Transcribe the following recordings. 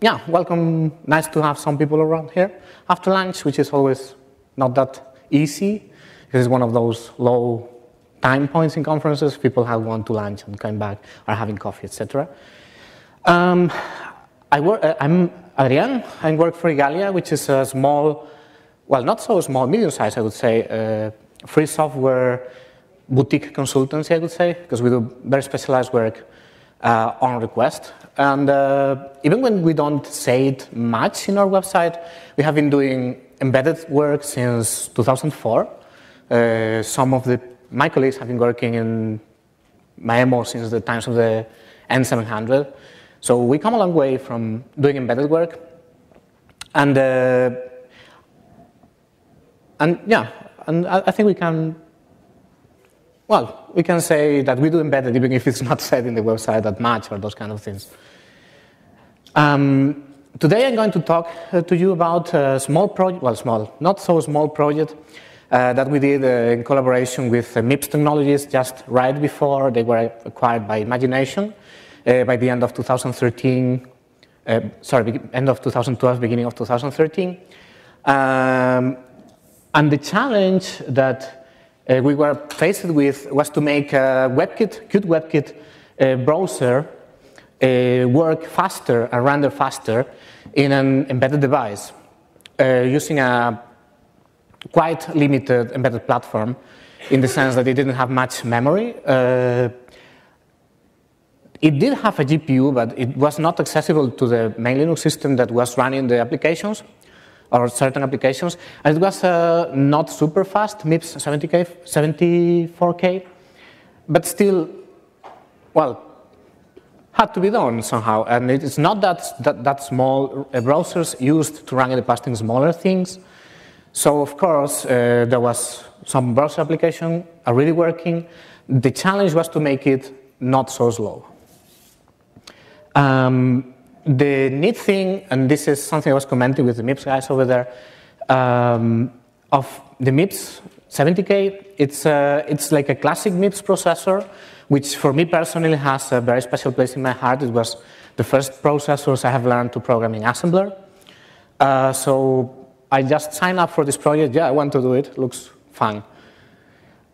yeah, welcome. Nice to have some people around here after lunch, which is always not that easy. This is one of those low time points in conferences. People have gone to lunch and come back, are having coffee, etc. Um, I work, uh, I'm Adrian. I work for Igalia, which is a small, well, not so small, medium size, I would say, uh, free software boutique consultancy, I would say, because we do very specialized work uh, on request. And uh, even when we don't say it much in our website, we have been doing embedded work since 2004. Uh, some of the, my colleagues have been working in Maemo since the times of the N700. So we come a long way from doing embedded work. And, uh, and yeah, and I, I think we can well, we can say that we do embedded even if it's not said in the website that much or those kind of things. Um, today I'm going to talk uh, to you about a small project, well, small, not so small project uh, that we did uh, in collaboration with uh, MIPS Technologies just right before they were acquired by Imagination uh, by the end of 2013, uh, sorry, end of 2012, beginning of 2013. Um, and the challenge that uh, we were faced with was to make a WebKit, Qt WebKit uh, browser uh, work faster and render faster in an embedded device uh, using a quite limited embedded platform in the sense that it didn't have much memory. Uh, it did have a GPU, but it was not accessible to the main Linux system that was running the applications or certain applications. And it was uh, not super fast, MIPS 70K, 74K, but still, well, had to be done somehow. And it's not that, that, that small. Uh, browsers used to run in the past in smaller things. So of course, uh, there was some browser application already working. The challenge was to make it not so slow. Um, the neat thing, and this is something I was commenting with the MIPS guys over there, um, of the MIPS 70K, it's, uh, it's like a classic MIPS processor, which for me personally has a very special place in my heart. It was the first processors I have learned to program in assembler. Uh, so I just signed up for this project. Yeah, I want to do it. Looks fun.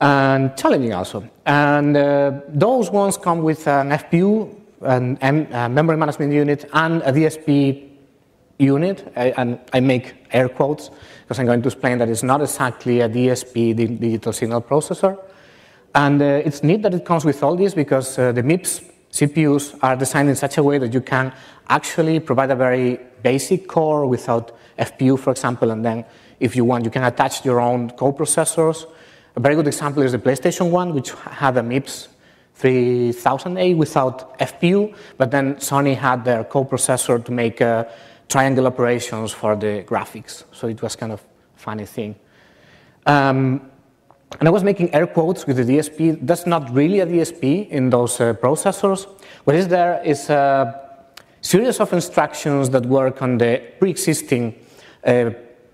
And challenging also. And uh, those ones come with an FPU an M, a memory management unit and a DSP unit, I, and I make air quotes because I'm going to explain that it's not exactly a DSP, the digital signal processor. And uh, it's neat that it comes with all this because uh, the MIPS CPUs are designed in such a way that you can actually provide a very basic core without FPU, for example, and then if you want, you can attach your own co-processors. A very good example is the PlayStation 1, which had a MIPS 3000A without FPU, but then Sony had their coprocessor to make uh, triangle operations for the graphics. So it was kind of funny thing. Um, and I was making air quotes with the DSP. That's not really a DSP in those uh, processors. What is there is a series of instructions that work on the pre-existing uh,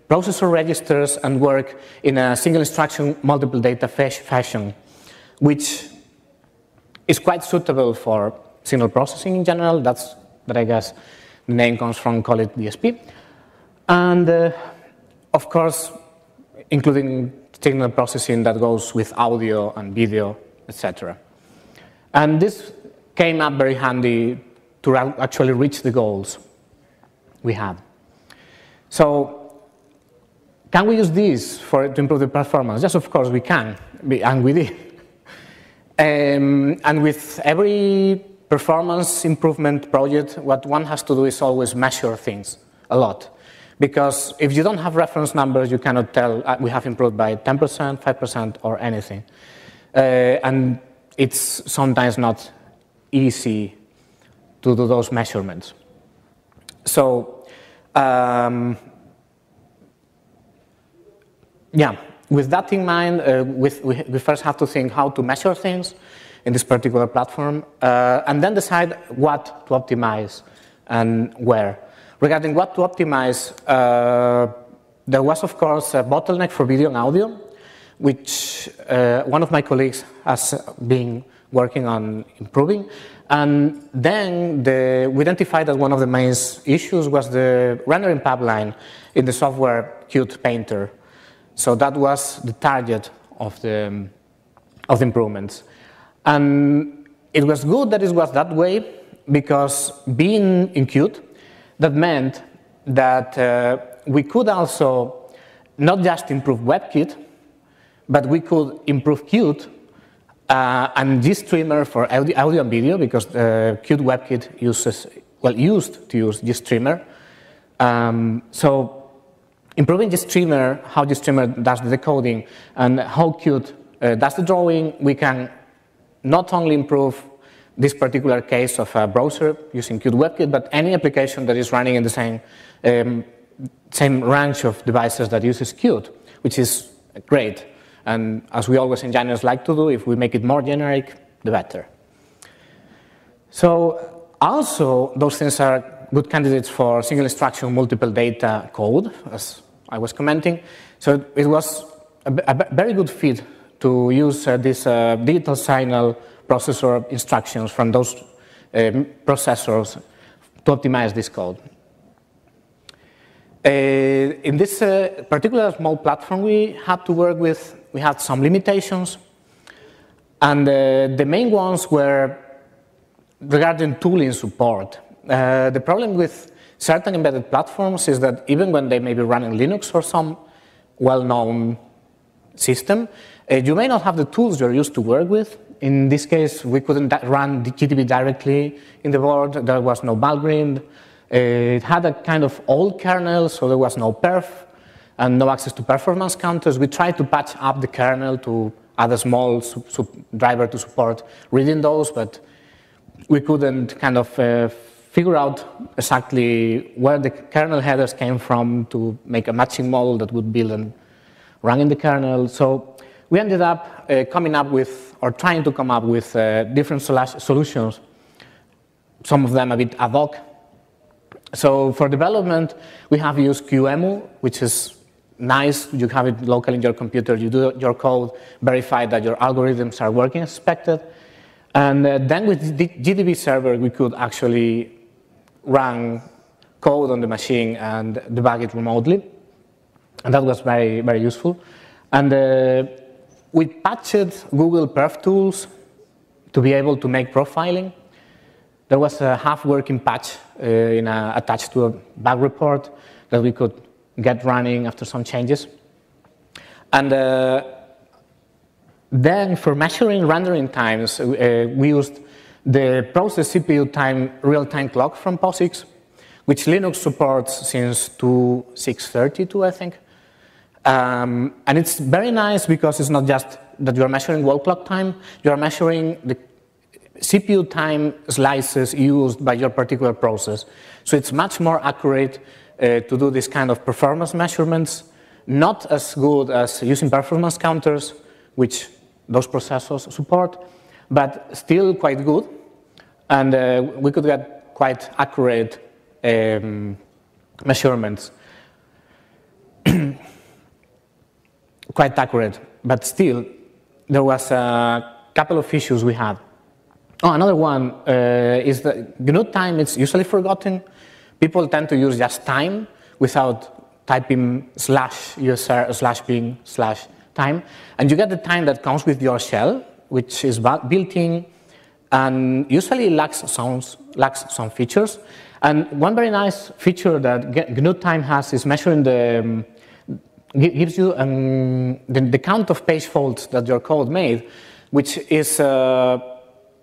processor registers and work in a single instruction multiple data fashion, which is quite suitable for signal processing in general. That's that I guess the name comes from, it DSP. And uh, of course, including signal processing that goes with audio and video, etc. And this came up very handy to actually reach the goals we had. So, can we use this for, to improve the performance? Yes, of course we can, and we did. Um, and with every performance improvement project, what one has to do is always measure things a lot. Because if you don't have reference numbers, you cannot tell uh, we have improved by 10%, 5%, or anything. Uh, and it's sometimes not easy to do those measurements. So, um, yeah, with that in mind, uh, with, we, we, first have to think how to measure things in this particular platform, uh, and then decide what to optimize and where. Regarding what to optimize, uh, there was, of course, a bottleneck for video and audio, which uh, one of my colleagues has been working on improving. And then the, we identified that one of the main issues was the rendering pipeline in the software QPainter. So that was the target of the, of the improvements. And it was good that it was that way because being in Qt, that meant that uh, we could also not just improve WebKit, but we could improve Qt uh, and GStreamer for audio, audio, and video because uh, Qt WebKit uses, well, used to use GStreamer. Um, so improving GStreamer, how GStreamer does the decoding, and how Qt uh, does the drawing, we can not only improve this particular case of a browser using Qt WebKit, but any application that is running in the same, um, same range of devices that uses Qt, which is great. And as we always engineers like to do, if we make it more generic, the better. So also, those things are good candidates for single instruction, multiple data code, as I was commenting. So it was a, a very good fit to use uh, this uh, digital signal processor instructions from those um, processors to optimize this code. Uh, in this particular small platform we had to work with, we had some limitations. And the main ones were regarding tooling support. Uh, the problem with certain embedded platforms is that even when they may be running Linux or some well-known system, uh, you may not have the tools you're used to work with. In this case, we couldn't run GDB directly in the board. There was no Valgrind. It had a kind of old kernel, so there was no perf and no access to performance counters. We tried to patch up the kernel to add a small driver to support reading those, but we couldn't kind of uh, figure out exactly where the kernel headers came from to make a matching model that would build and run in the kernel. So we ended up uh, coming up with, or trying to come up with uh, different solutions, some of them a bit ad hoc, so for development, we have used QEMU, which is nice. You have it locally in your computer. You do your code, verify that your algorithms are working as expected. And uh, then with the GDB server, we could actually run code on the machine and debug it remotely. And that was very, very useful. And uh, we patched Google Perf tools to be able to make profiling. There was a half-working patch uh, a, attached to a bug report that we could get running after some changes. And uh, then for measuring rendering times, uh, we used the process CPU time real-time clock from POSIX, which Linux supports since 2632, I think. Um, and it's very nice because it's not just that you're measuring wall clock time, you're measuring the CPU time slices used by your particular process. So it's much more accurate uh, to do this kind of performance measurements, not as good as using performance counters, which those processors support, but still quite good. And uh, we could get quite accurate um, measurements. quite accurate, but still, there was a couple of issues we had. Oh, another one uh, is that GNU time is usually forgotten. People tend to use just time without typing slash user slash bin slash time. And you get the time that comes with your shell, which is built in and usually lacks some, lacks some features. And one very nice feature that GNU time has is measuring the, um, gives you um, the, the, count of page faults that your code made, which is uh,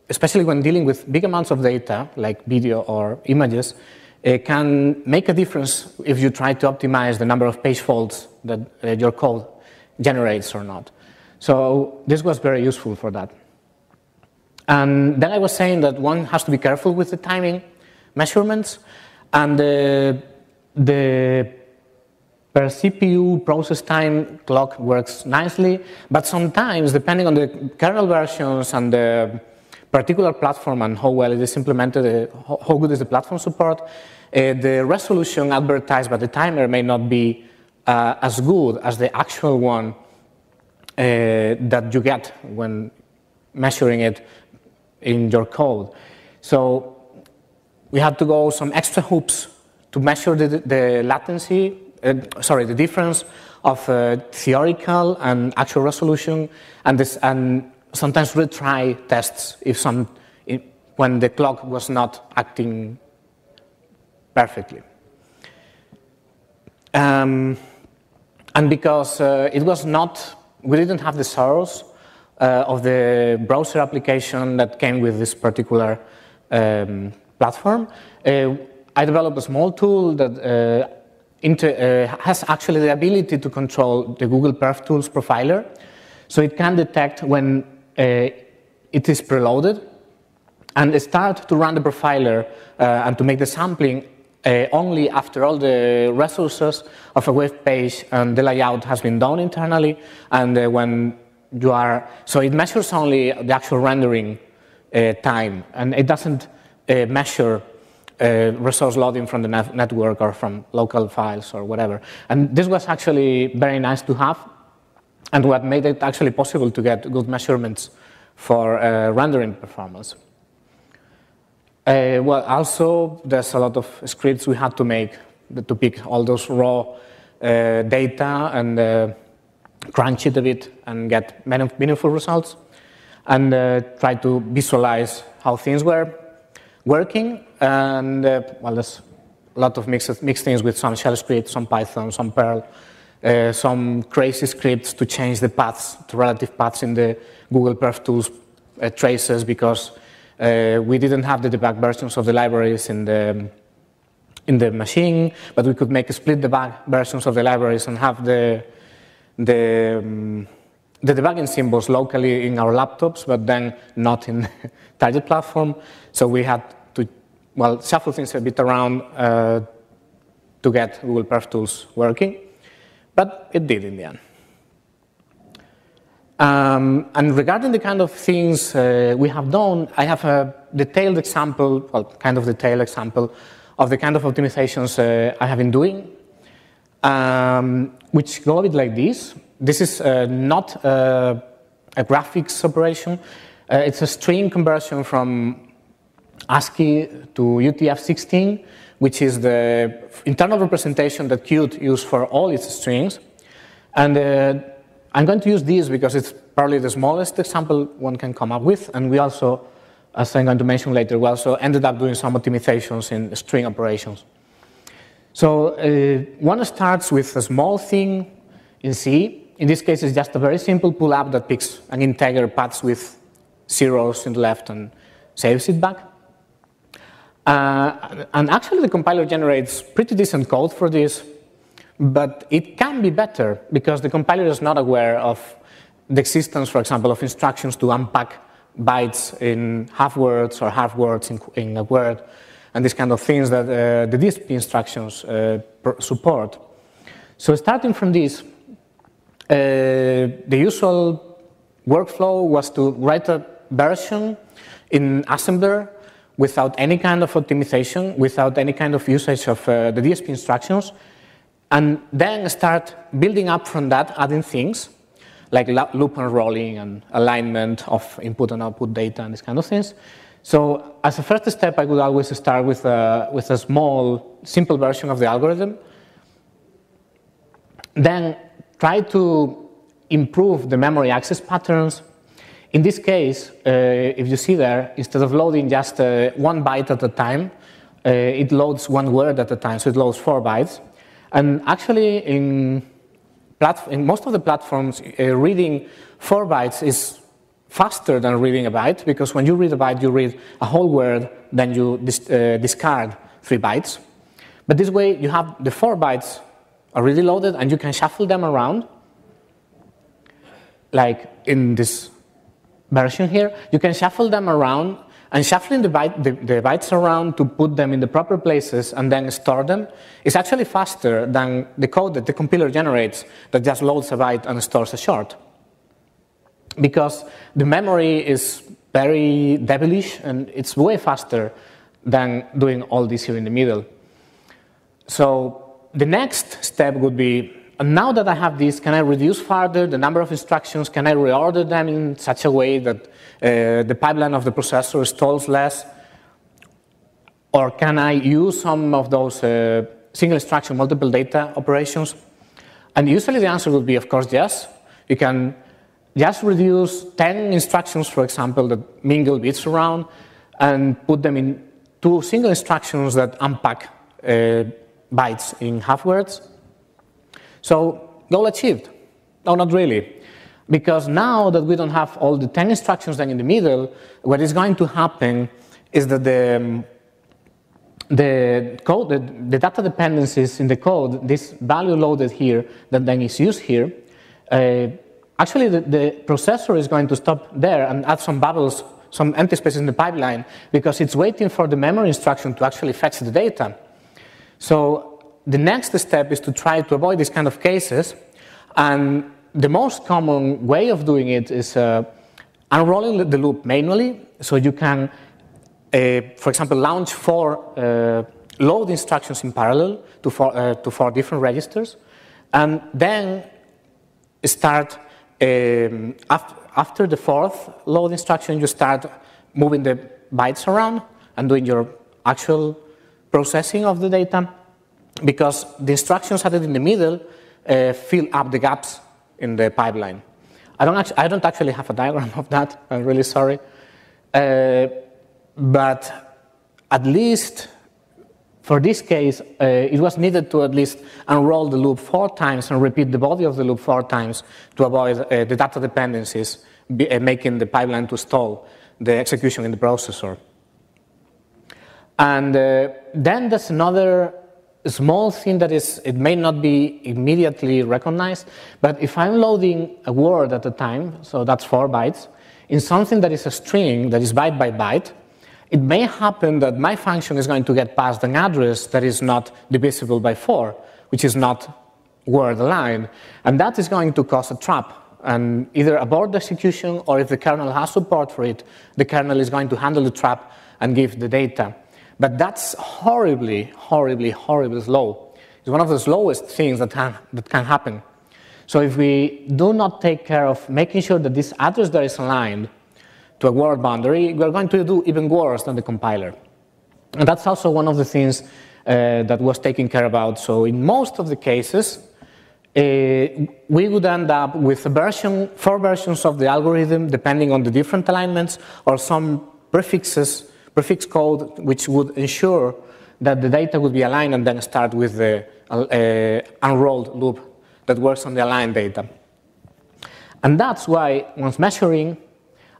especially when dealing with big amounts of data, like video or images, it can make a difference if you try to optimize the number of page faults that uh, your code generates or not. So this was very useful for that. And then I was saying that one has to be careful with the timing measurements, and the, the per CPU process time clock works nicely, but sometimes, depending on the kernel versions and the particular platform and how well it is implemented, uh, how good is the platform support, uh, the resolution advertised by the timer may not be uh, as good as the actual one uh, that you get when measuring it in your code. So we had to go some extra hoops to measure the, the latency, sorry, the difference of uh, theoretical and actual resolution, and, this, and sometimes retry tests if some, when the clock was not acting perfectly. Um, and because uh, it was not, we didn't have the source uh, of the browser application that came with this particular um, platform, uh, I developed a small tool that uh, inter, uh, has actually the ability to control the Google Perf Tools profiler. So it can detect when uh, it is preloaded and start to run the profiler and to make the sampling uh, only after all the resources of a web page and the layout has been done internally and uh, when you are, so it measures only the actual rendering uh, time and it doesn't uh, measure uh, resource loading from the net network or from local files or whatever. And this was actually very nice to have and what made it actually possible to get good measurements for uh, rendering performance. Uh, well, also, there's a lot of scripts we had to make to pick all those raw uh, data and uh, crunch it a bit and get meaningful results and uh, try to visualize how things were working. And, uh, well, there's a lot of mixed, mixed things with some shell scripts, some Python, some Perl, uh, some crazy scripts to change the paths, the relative paths in the Google Perf Tools traces because uh, we didn't have the debug versions of the libraries in the in the machine, but we could make split debug versions of the libraries and have the the um, the debugging symbols locally in our laptops, but then not in the target platform. So we had well shuffle things a bit around uh, to get Google Perf Tools working, but it did in the end. Um, and regarding the kind of things uh, we have done, I have a detailed example, well, kind of detailed example of the kind of optimizations uh, I have been doing, um, which go a bit like this. This is uh, not a, a, graphics operation. Uh, it's a string conversion from ASCII to UTF-16, which is the internal representation that Qt uses for all its strings. And uh, I'm going to use these because it's probably the smallest example one can come up with, and we also, as I'm going to mention later, we also ended up doing some optimizations in string operations. So uh, one starts with a small thing in C. In this case, it's just a very simple pull-up that picks an integer paths with zeros in the left and saves it back. Uh, and actually, the compiler generates pretty decent code for this. But it can be better because the compiler is not aware of the existence, for example, of instructions to unpack bytes in half words or half words in, in a word, and these kind of things that uh, the DSP instructions uh, support. So starting from this, uh, the usual workflow was to write a version in assembler without any kind of optimization, without any kind of usage of uh, the DSP instructions, and then start building up from that, adding things like loop unrolling and alignment of input and output data and these kind of things. So as a first step, I would always start with a, with a small, simple version of the algorithm. Then try to improve the memory access patterns. In this case, uh, if you see there, instead of loading just uh, one byte at a time, uh, it loads one word at a time, so it loads four bytes. And actually, in, in most of the platforms, uh, reading four bytes is faster than reading a byte because when you read a byte, you read a whole word, then you dis uh, discard three bytes. But this way, you have the four bytes already loaded and you can shuffle them around, like in this version here. You can shuffle them around and shuffling the, byte, the, the, bytes around to put them in the proper places and then store them is actually faster than the code that the compiler generates that just loads a byte and stores a short. Because the memory is very devilish and it's way faster than doing all this here in the middle. So the next step would be and now that I have this, can I reduce further the number of instructions? Can I reorder them in such a way that uh, the pipeline of the processor stalls less? Or can I use some of those uh, single instruction, multiple data operations? And usually the answer would be, of course, yes. You can just reduce 10 instructions, for example, that mingle bits around and put them in two single instructions that unpack uh, bytes in half words so goal achieved. No, not really. Because now that we don't have all the 10 instructions then in the middle, what is going to happen is that the, um, the code, the, the, data dependencies in the code, this value loaded here that then is used here, uh, actually the, the, processor is going to stop there and add some bubbles, some empty spaces in the pipeline because it's waiting for the memory instruction to actually fetch the data. So the next step is to try to avoid these kind of cases. And the most common way of doing it is uh, unrolling the loop manually. So you can, uh, for example, launch four uh, load instructions in parallel to four, uh, to four different registers. And then start, um, after, after the fourth load instruction, you start moving the bytes around and doing your actual processing of the data because the instructions added in the middle uh, fill up the gaps in the pipeline. I don't, actually, I don't actually have a diagram of that, I'm really sorry. Uh, but at least for this case, uh, it was needed to at least unroll the loop four times and repeat the body of the loop four times to avoid uh, the data dependencies, be, uh, making the pipeline to stall the execution in the processor. And uh, then there's another small thing that is, it may not be immediately recognized, but if I'm loading a word at a time, so that's four bytes, in something that is a string, that is byte by byte, it may happen that my function is going to get passed an address that is not divisible by four, which is not word aligned, and that is going to cause a trap. And either abort the execution, or if the kernel has support for it, the kernel is going to handle the trap and give the data. But that's horribly, horribly, horribly slow. It's one of the slowest things that can, that can happen. So if we do not take care of making sure that this address there is aligned to a word boundary, we're going to do even worse than the compiler. And that's also one of the things uh, that was taken care about. So in most of the cases, uh, we would end up with version, four versions of the algorithm, depending on the different alignments, or some prefixes prefix code which would ensure that the data would be aligned and then start with the uh, unrolled loop that works on the aligned data. And that's why, once measuring,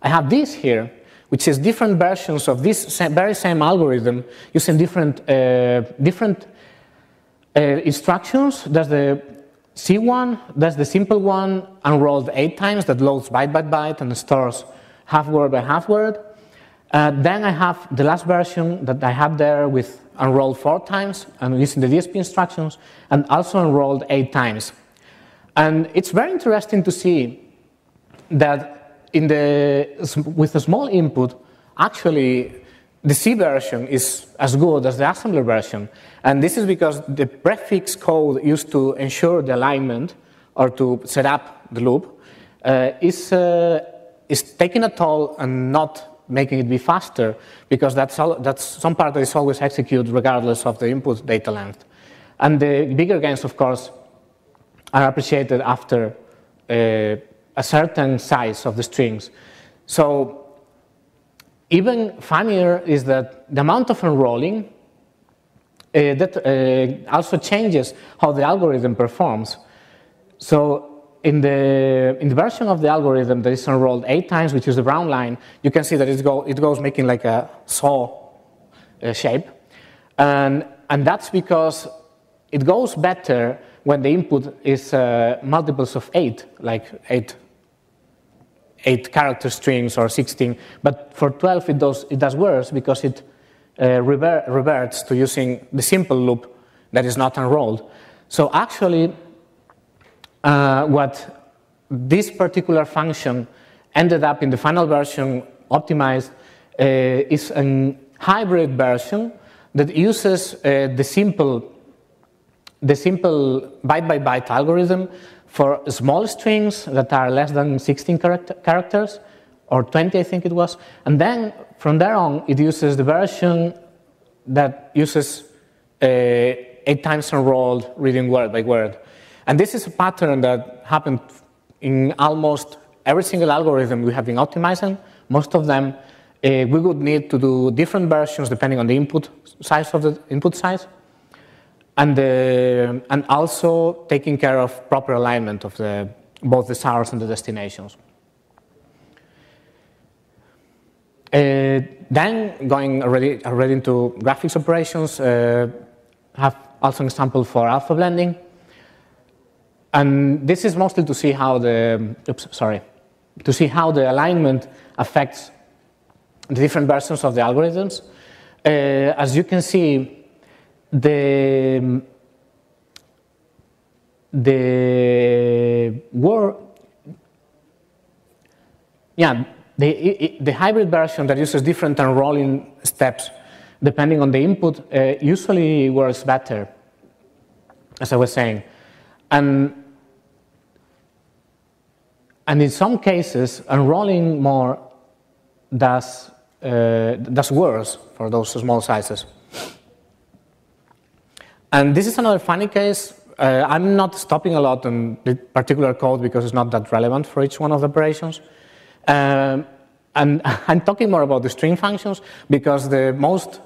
I have this here, which is different versions of this very same algorithm using different, uh, different uh, instructions. There's the C1, that's the simple one, unrolled eight times, that loads byte by byte and stores half word by half word. Uh, then I have the last version that I have there with unrolled four times and using the DSP instructions and also unrolled eight times. And it's very interesting to see that in the, with a small input, actually the C version is as good as the assembler version. And this is because the prefix code used to ensure the alignment or to set up the loop uh, is, uh, is taking a toll and not making it be faster, because that's, that's some part that is always executed regardless of the input data length. And the bigger gains, of course, are appreciated after uh, a certain size of the strings. So even funnier is that the amount of unrolling uh, that uh, also changes how the algorithm performs. So in the, in the version of the algorithm that is unrolled eight times, which is the brown line, you can see that it, go, it goes making like a saw uh, shape. And, and that's because it goes better when the input is uh, multiples of eight, like eight, eight character strings or 16. But for 12, it does, it does worse because it uh, rever reverts to using the simple loop that is not unrolled. So actually, uh, what this particular function ended up in the final version optimized uh, is a hybrid version that uses uh, the simple the simple byte-by-byte algorithm for small strings that are less than 16 character characters, or 20, I think it was. And then from there on, it uses the version that uses uh, eight times unrolled reading word by word. And this is a pattern that happened in almost every single algorithm we have been optimizing. Most of them, uh, we would need to do different versions depending on the input size of the input size and, the, and also taking care of proper alignment of the, both the source and the destinations. Uh, then going already, already into graphics operations, uh, have also an example for alpha blending. And this is mostly to see how the, oops, sorry, to see how the alignment affects the different versions of the algorithms. Uh, as you can see, the the yeah the, the hybrid version that uses different unrolling steps depending on the input uh, usually works better as i was saying and and in some cases unrolling more does uh, does worse for those small sizes and this is another funny case. Uh, I'm not stopping a lot on the particular code because it's not that relevant for each one of the operations. Um, and I'm talking more about the string functions because the most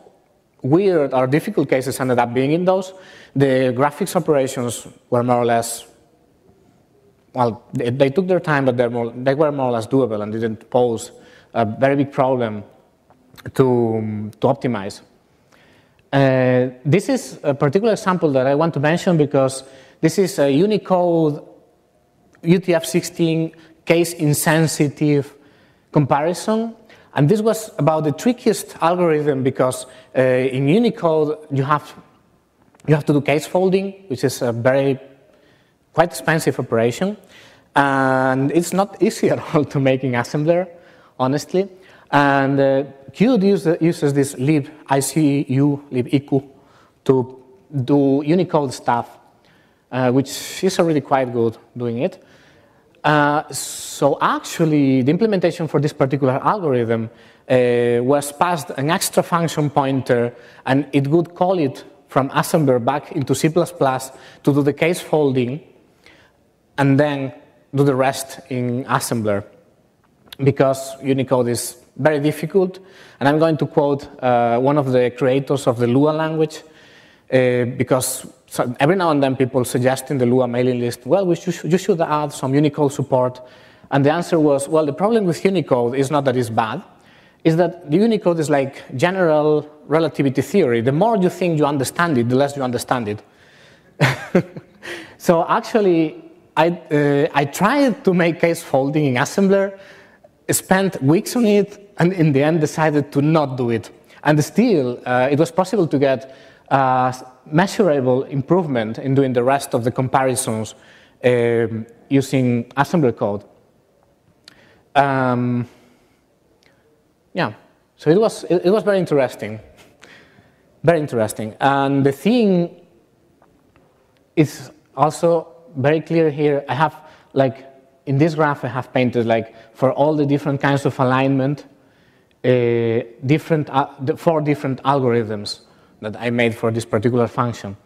weird or difficult cases ended up being in those. The graphics operations were more or less, well, they, they took their time, but more, they were more or less doable and didn't pose a very big problem to, to optimize. Uh, this is a particular example that I want to mention because this is a Unicode UTF-16 case insensitive comparison. And this was about the trickiest algorithm because uh, in Unicode you have, you have to do case folding, which is a very quite expensive operation. And it's not easy at all to make in assembler, honestly. And uh, Qt uses, uses this lib ICU, libicu, to do Unicode stuff, uh, which is already quite good doing it. Uh, so actually, the implementation for this particular algorithm uh, was passed an extra function pointer, and it would call it from assembler back into C++ to do the case folding, and then do the rest in assembler, because Unicode is very difficult. And I'm going to quote uh, one of the creators of the Lua language, uh, because so every now and then people suggest in the Lua mailing list, well, we should, you should add some Unicode support. And the answer was, well, the problem with Unicode is not that it's bad, is that the Unicode is like general relativity theory. The more you think you understand it, the less you understand it. so actually, I, uh, I tried to make case folding in assembler, spent weeks on it, and in the end decided to not do it. And still, uh, it was possible to get uh, measurable improvement in doing the rest of the comparisons um, using assembler code. Um, yeah, so it was, it, it was very interesting. Very interesting. And the thing is also very clear here. I have, like, in this graph, I have painted, like, for all the different kinds of alignment, uh, different, uh, four different algorithms that I made for this particular function.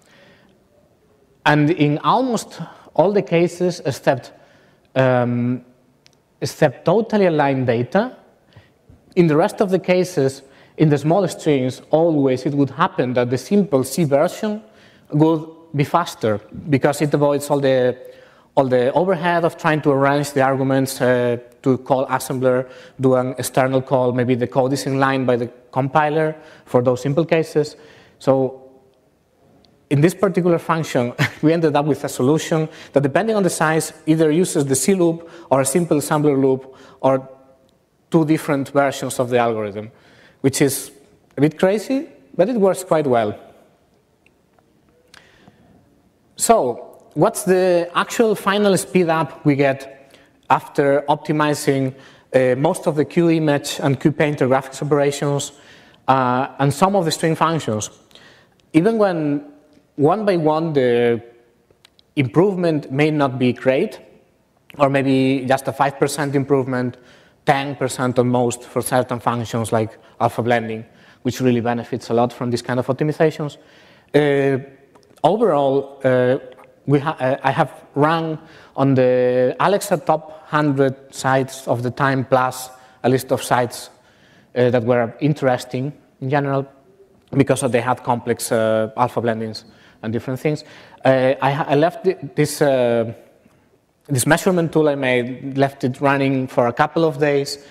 And in almost all the cases, except, um, except totally aligned data, in the rest of the cases, in the small strings, always it would happen that the simple C version would be faster because it avoids all the all the overhead of trying to arrange the arguments uh, to call assembler, do an external call, maybe the code is in line by the compiler for those simple cases. So in this particular function, we ended up with a solution that depending on the size, either uses the C loop or a simple assembler loop or two different versions of the algorithm, which is a bit crazy, but it works quite well. So what's the actual final speed up we get after optimizing uh, most of the QImage and QPainter graphics operations uh, and some of the string functions? Even when one by one, the improvement may not be great, or maybe just a 5% improvement, 10% at most for certain functions like alpha blending, which really benefits a lot from this kind of optimizations. Uh, overall, uh, ha uh, I have run on the Alexa top 100 sites of the time plus a list of sites uh, that were interesting in general because they had complex uh, alpha blendings and different things. Uh, I, I, left this, uh, this measurement tool I made, left it running for a couple of days,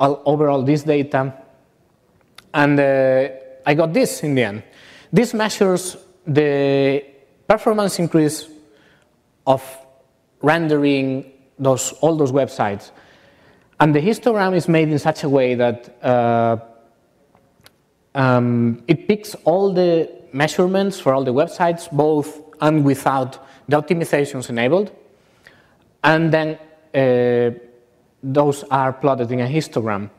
all, overall this data, and I got this in the end. This measures the performance increase of rendering those, all those websites. And the histogram is made in such a way that uh, um, it picks all the measurements for all the websites, both and without the optimizations enabled. And then uh, those are plotted in a histogram.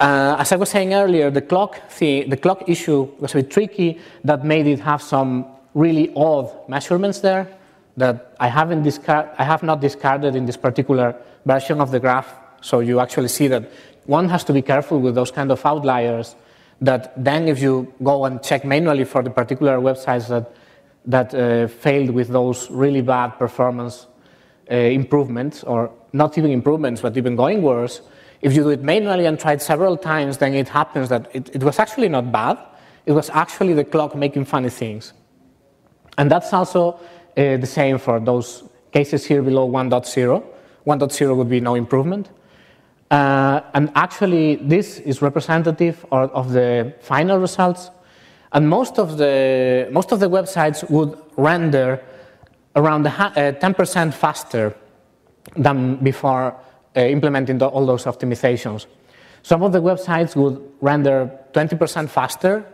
Uh, as I was saying earlier, the clock, the clock issue was a bit tricky that made it have some really odd measurements there that I, haven't discard, I have not discarded in this particular version of the graph. So you actually see that one has to be careful with those kind of outliers that then if you go and check manually for the particular websites that, that uh, failed with those really bad performance uh, improvements, or not even improvements, but even going worse, if you do it manually and try it several times, then it happens that it, it was actually not bad. It was actually the clock making funny things. And that's also uh, the same for those cases here below 1.0. 1.0 would be no improvement. Uh, and actually, this is representative of, the final results. And most of the, most of the websites would render around 10% uh, faster than before uh, implementing the, all those optimizations. Some of the websites would render 20% faster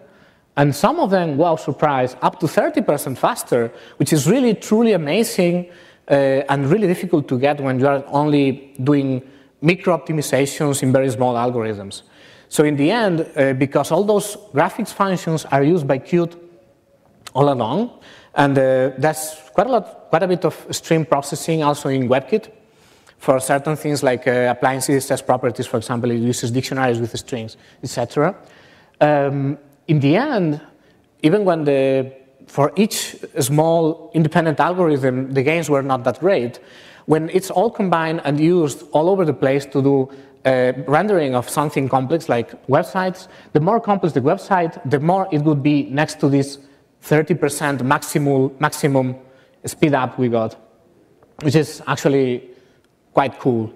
and some of them, wow, surprise, up to 30% faster, which is really truly amazing uh, and really difficult to get when you are only doing micro optimizations in very small algorithms. So in the end, uh, because all those graphics functions are used by Qt all along, and uh, that's quite a lot, quite a bit of stream processing also in WebKit for certain things like uh, applying CSS properties, for example, it uses dictionaries with strings, etc. Um, in the end, even when the, for each small independent algorithm, the gains were not that great, when it's all combined and used all over the place to do uh, rendering of something complex like websites, the more complex the website, the more it would be next to this 30% maximum, maximum speed up we got, which is actually quite cool.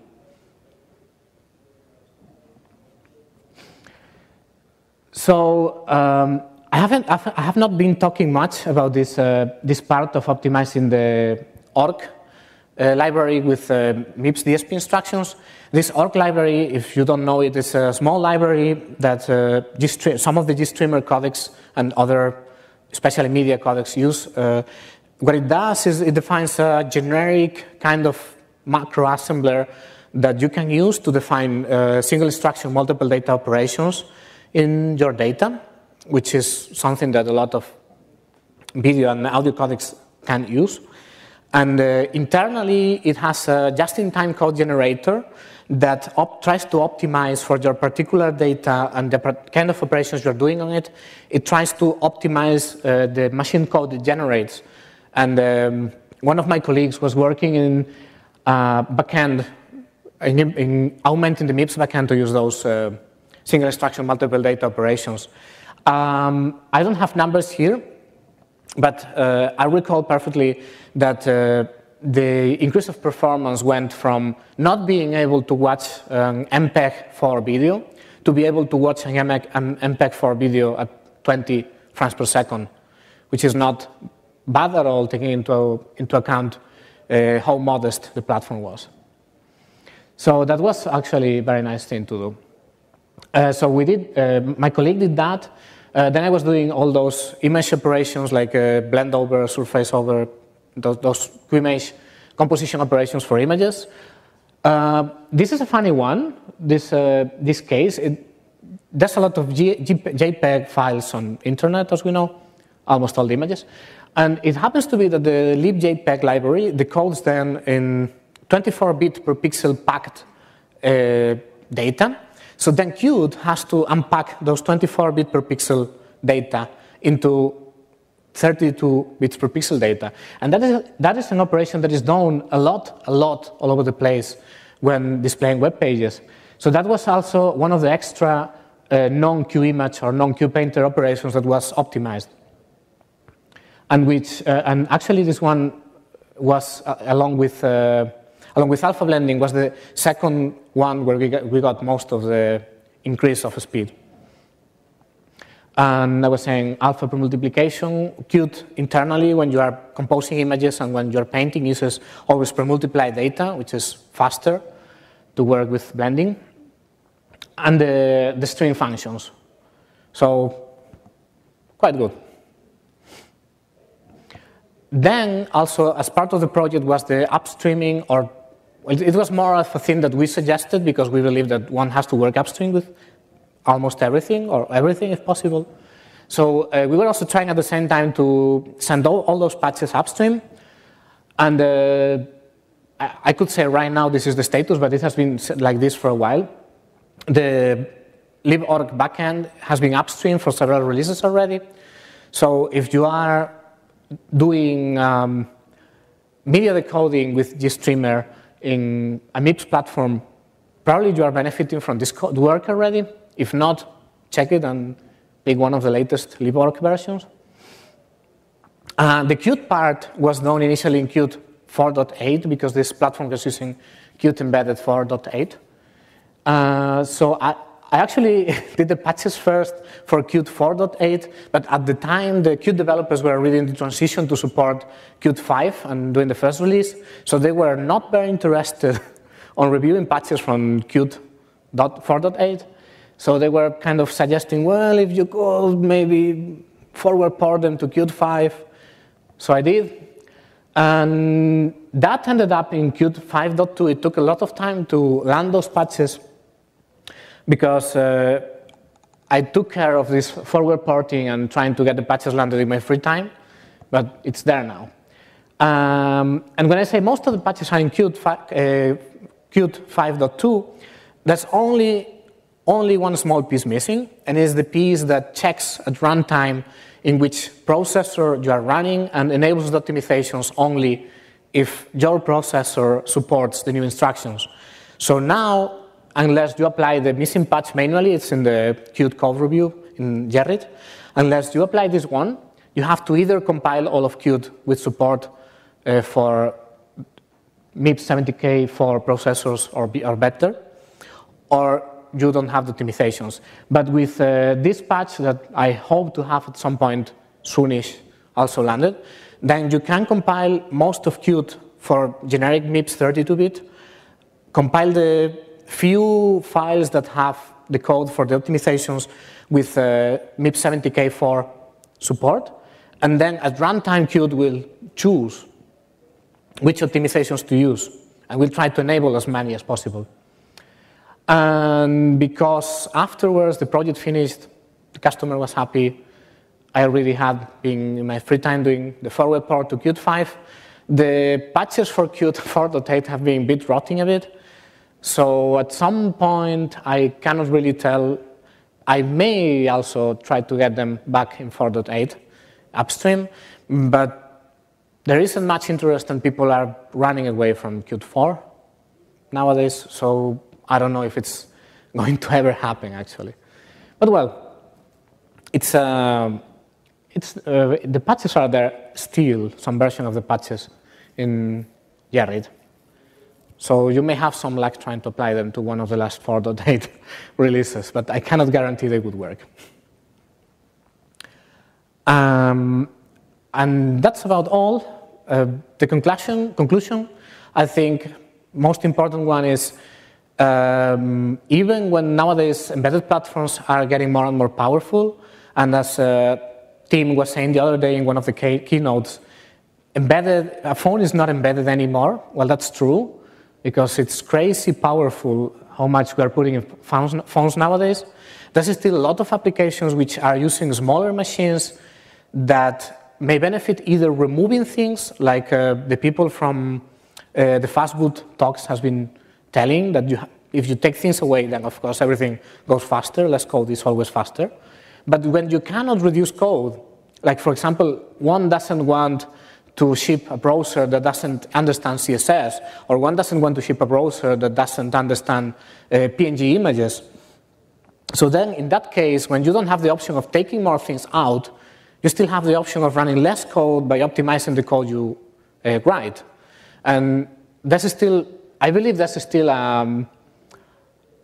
So um, I haven't, I have not been talking much about this, uh, this part of optimizing the Orc uh, library with uh, MIPS DSP instructions. This Orc library, if you don't know it, is a small library that uh, some of the GStreamer codecs and other, especially media codecs, use. Uh, what it does is it defines a generic kind of macro assembler that you can use to define uh, single instruction multiple data operations in your data, which is something that a lot of video and audio codecs can use. And uh, internally, it has a just-in-time code generator that tries to optimize for your particular data and the kind of operations you're doing on it. It tries to optimize uh, the machine code it generates. And um, one of my colleagues was working in uh, backend, in, in, augmenting the MIPS backend to use those uh, single instruction multiple data operations. Um, I don't have numbers here, but uh, I recall perfectly that uh, the increase of performance went from not being able to watch an MPEG 4 video to be able to watch an MPEG 4 video at 20 frames per second, which is not bad at all, taking into, into account uh, how modest the platform was. So that was actually a very nice thing to do. Uh, so we did, uh, my colleague did that. Uh, then I was doing all those image operations like uh, blend over, surface over, those, those image composition operations for images. This is a funny one, this, this case. It, there's a lot of JPEG files on internet, as we know, almost all the images. And it happens to be that the libjpeg library decodes then in 24-bit per pixel packed uh, data. So then Qt has to unpack those 24-bit per pixel data into 32 bits per pixel data. And that is, that is an operation that is done a lot, a lot all over the place when displaying web pages. So that was also one of the extra uh, non-QImage or non-QPainter operations that was optimized. And, which, uh, and actually this one was, uh, along, with, uh, along with alpha blending, was the second one where we got, we got most of the increase of speed. And I was saying alpha premultiplication, Qt internally when you are composing images and when you're painting uses always premultiply data, which is faster to work with blending. And the, the string functions. So quite good. Then also as part of the project was the upstreaming or it was more of a thing that we suggested because we believe that one has to work upstream with almost everything or everything if possible. So uh, we were also trying at the same time to send all, all those patches upstream. And uh, I, I could say right now this is the status, but it has been like this for a while. The liborc backend has been upstream for several releases already. So if you are doing um, media decoding with GStreamer in a MIPS platform, probably you are benefiting from this code work already. If not, check it and pick one of the latest liborc versions. Uh, the Qt part was done initially in Qt 4.8 because this platform was using Qt embedded 4.8. Uh, so I, I actually did the patches first for Qt 4.8, but at the time the Qt developers were really in the transition to support Qt 5 and doing the first release, so they were not very interested on reviewing patches from Qt 4.8. So they were kind of suggesting, well, if you could maybe forward port them to Qt 5. So I did. And that ended up in Qt 5.2. It took a lot of time to land those patches because uh, I took care of this forward porting and trying to get the patches landed in my free time, but it's there now. Um, and when I say most of the patches are in Qt, uh, Qt 5.2, that's only only one small piece missing, and is the piece that checks at runtime in which processor you are running and enables the optimizations only if your processor supports the new instructions. So now, unless you apply the missing patch manually, it's in the Qt code review in Gerrit, unless you apply this one, you have to either compile all of Qt with support uh, for MIPS 74Kf processors or, or better, or you don't have the optimizations. But with uh, this patch that I hope to have at some point soonish also landed, then you can compile most of Qt for generic MIPS 32-bit, compile the few files that have the code for the optimizations with uh, MIPS 74Kf support, and then at runtime Qt will choose which optimizations to use, and we'll try to enable as many as possible. And because afterwards the project finished, the customer was happy, I already had been in my free time doing the forward port to Qt 5. The patches for Qt 4.8 have been bit rotting a bit. So at some point, I cannot really tell. I may also try to get them back in 4.8 upstream, but there isn't much interest and people are running away from Qt 4 nowadays. So I don't know if it's going to ever happen, actually. But well, it's, uh, it's, uh, the patches are there still, some version of the patches in Gerrit. So you may have some luck trying to apply them to one of the last 4.8 releases, but I cannot guarantee they would work. Um, and that's about all. Uh, the conclusion, conclusion, I think most important one is um, even when nowadays embedded platforms are getting more and more powerful, and as uh, Tim was saying the other day in one of the keynotes, embedded, a phone is not embedded anymore. Well, that's true, because it's crazy powerful how much we are putting in phones, nowadays. There's still a lot of applications which are using smaller machines that may benefit either removing things, like uh, the people from uh, the fastboot talks has been telling that you if you take things away, then of course everything goes faster. Less code is always faster. But when you cannot reduce code, like for example, one doesn't want to ship a browser that doesn't understand CSS, or one doesn't want to ship a browser that doesn't understand uh, PNG images. So then, in that case, when you don't have the option of taking more things out, you still have the option of running less code by optimizing the code you uh, write. And that's still, I believe that's still um,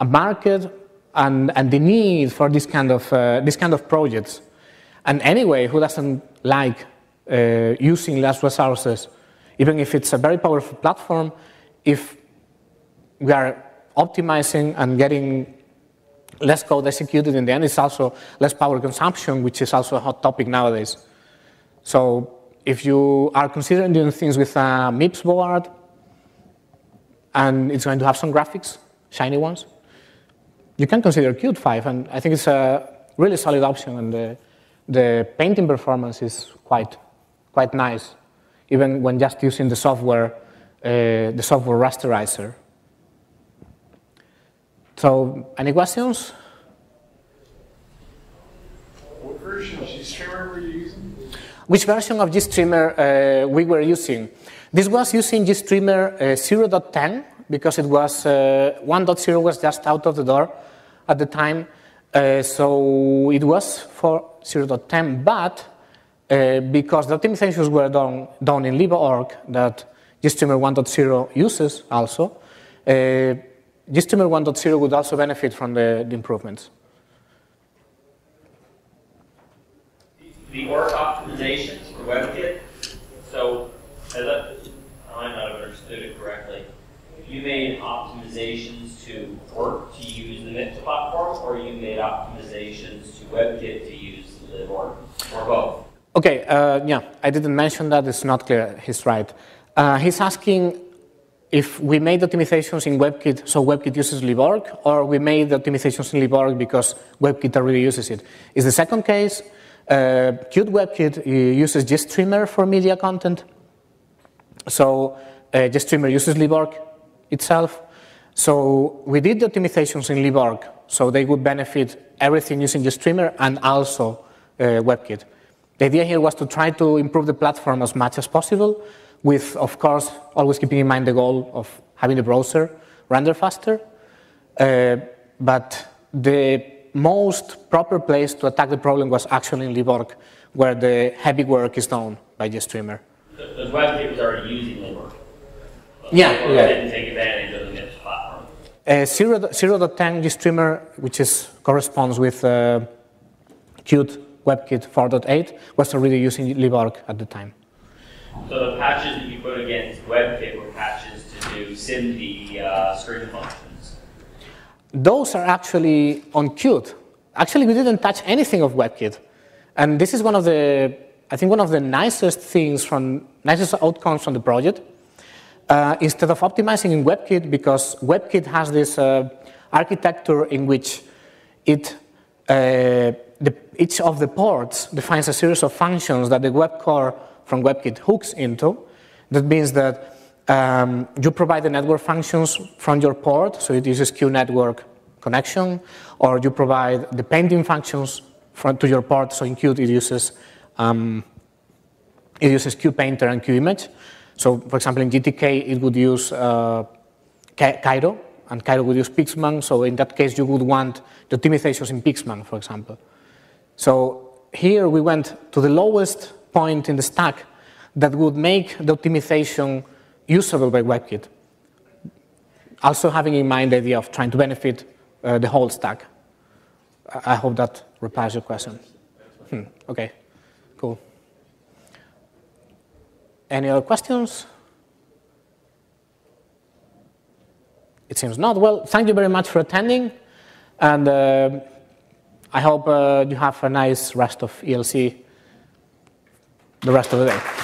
a market and, and the need for this kind of, uh, this kind of projects. And anyway, who doesn't like uh, using less resources, even if it's a very powerful platform, if we are optimizing and getting less code executed in the end, it's also less power consumption, which is also a hot topic nowadays. So if you are considering doing things with a MIPS board, and it's going to have some graphics, shiny ones, you can consider Qt 5, and I think it's a really solid option, and the, the painting performance is quite, quite nice, even when just using the software, uh, the software rasterizer. So, any questions? What version of GStreamer were you using? Which version of GStreamer uh, we were using? This was using GStreamer uh, 0.10 because it was uh, 1.0 was just out of the door at the time. Uh, so it was for 0.10, but uh, because the optimizations were done, done in liborc that GStreamer 1.0 uses also, uh, GStreamer 1.0 would also benefit from the, the improvements. The Orc optimizations for WebKit, so as I, I might not have understood it correctly, you made optimizations to work to use the MIPS platform, or you made optimizations to WebKit to use liborc, or both? Okay, uh, yeah, I didn't mention that. It's not clear. He's right. Uh, he's asking if we made optimizations in WebKit so WebKit uses liborc, or we made the optimizations in liborc because WebKit already uses it. Is the second case. Uh, Qt WebKit uses GStreamer for media content. So uh, GStreamer uses liborc itself. So we did the optimizations in liborc, so they would benefit everything using GStreamer and also uh, WebKit. The idea here was to try to improve the platform as much as possible, with, of course, always keeping in mind the goal of having the browser render faster. Uh, but the most proper place to attack the problem was actually in liborc, where the heavy work is done by GStreamer. Because WebKit was are using liborc. Yeah, Liborc yeah. didn't take advantage of the platform. Uh, 0, 0.10 GStreamer, which is, corresponds with uh, Qt WebKit 4.8, was already using liborc at the time. So the patches that you put against WebKit were patches to do SIMD uh, string functions. Those are actually on Qt. Actually, we didn't touch anything of WebKit. And this is one of the, I think one of the nicest things from, nicest outcomes from the project. Uh, instead of optimizing in WebKit, because WebKit has this uh, architecture in which it, uh, the, each of the ports defines a series of functions that the WebCore from WebKit hooks into. That means that um, you provide the network functions from your port, so it uses QNetwork connection, or you provide the painting functions from, to your port, so in Qt it uses, um, it uses QPainter and QImage. So, for example, in GTK it would use uh, Cairo, and Cairo would use Pixman, so in that case you would want the optimizations in Pixman, for example. So here we went to the lowest point in the stack that would make the optimization usable by WebKit. Also having in mind the idea of trying to benefit uh, the whole stack. I hope that replies your question. Hmm, okay, cool. Any other questions? It seems not. Well, thank you very much for attending, and uh, I hope uh, you have a nice rest of ELC the rest of the day.